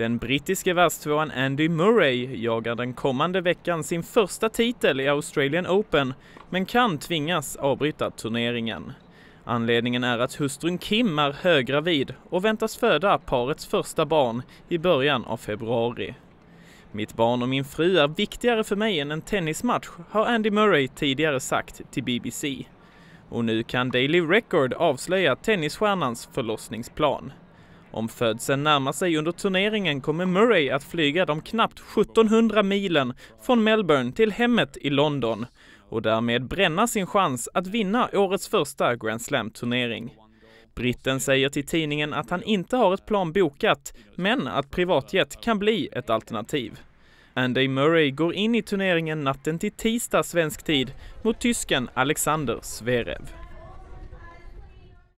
Den brittiske världstvåan Andy Murray jagar den kommande veckan sin första titel i Australian Open men kan tvingas avbryta turneringen. Anledningen är att hustrun Kim är höggravid och väntas föda parets första barn i början av februari. Mitt barn och min fru är viktigare för mig än en tennismatch, har Andy Murray tidigare sagt till BBC. Och nu kan Daily Record avslöja tennisstjärnans förlossningsplan. Om födseln närmar sig under turneringen kommer Murray att flyga de knappt 1700 milen från Melbourne till hemmet i London och därmed bränna sin chans att vinna årets första Grand Slam-turnering. Britten säger till tidningen att han inte har ett plan bokat, men att privatjet kan bli ett alternativ. Andy Murray går in i turneringen natten till tisdag svensk tid mot tysken Alexander Zverev.